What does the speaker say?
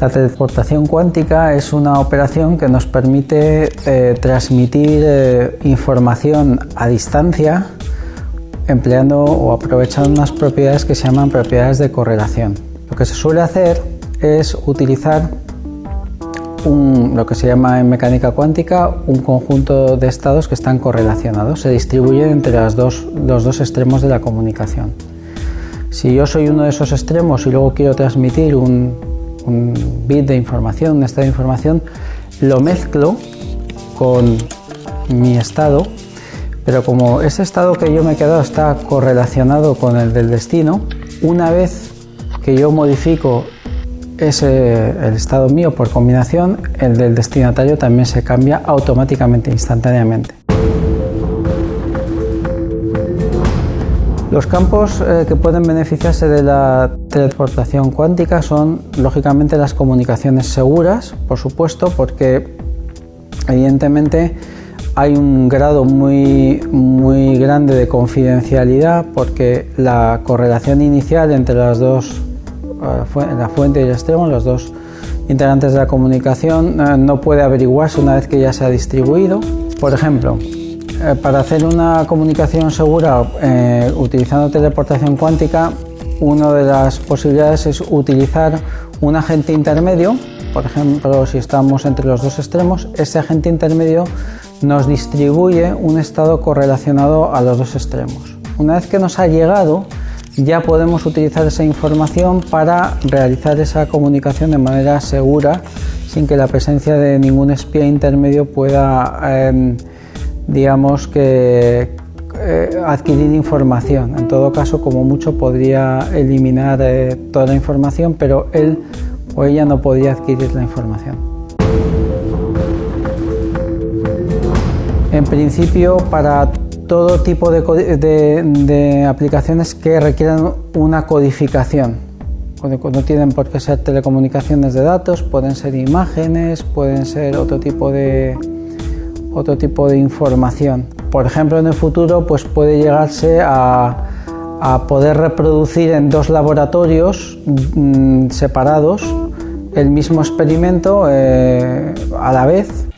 La teleportación cuántica es una operación que nos permite eh, transmitir eh, información a distancia empleando o aprovechando unas propiedades que se llaman propiedades de correlación. Lo que se suele hacer es utilizar lo que se llama en mecánica cuántica un conjunto de estados que están correlacionados, se distribuyen entre los dos extremos de la comunicación. Si yo soy uno de esos extremos y luego quiero transmitir un, un bit de información, un estado de información, lo mezclo con mi estado, pero como ese estado que yo me he quedado está correlacionado con el del destino, una vez que yo modifico ese, el estado mío por combinación, el del destinatario también se cambia automáticamente, instantáneamente. Los campos eh, que pueden beneficiarse de la teleportación cuántica son lógicamente las comunicaciones seguras, por supuesto, porque evidentemente hay un grado muy, muy grande de confidencialidad porque la correlación inicial entre las dos, eh, la fuente y el extremo, los dos integrantes de la comunicación, eh, no puede averiguarse una vez que ya se ha distribuido. Por ejemplo, eh, para hacer una comunicación segura eh, utilizando teleportación cuántica, una de las posibilidades es utilizar un agente intermedio, por ejemplo, si estamos entre los dos extremos, ese agente intermedio nos distribuye un estado correlacionado a los dos extremos. Una vez que nos ha llegado, ya podemos utilizar esa información para realizar esa comunicación de manera segura, sin que la presencia de ningún espía intermedio pueda em, digamos que eh, adquirir información. En todo caso, como mucho podría eliminar eh, toda la información, pero él o ella no podía adquirir la información. En principio, para todo tipo de, aplicaciones que requieran una codificación, no tienen por qué ser telecomunicaciones de datos, pueden ser imágenes, pueden ser otro tipo de, otro tipo de información. Por ejemplo, en el futuro pues puede llegarse a, poder reproducir en dos laboratorios mm, separados el mismo experimento eh, a la vez.